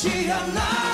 변치 않아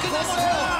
그 끝났어요.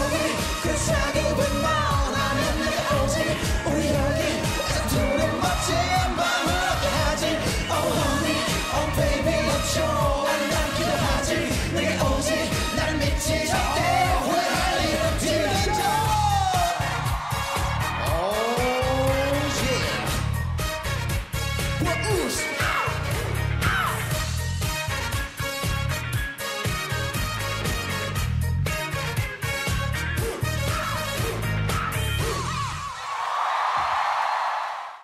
uma.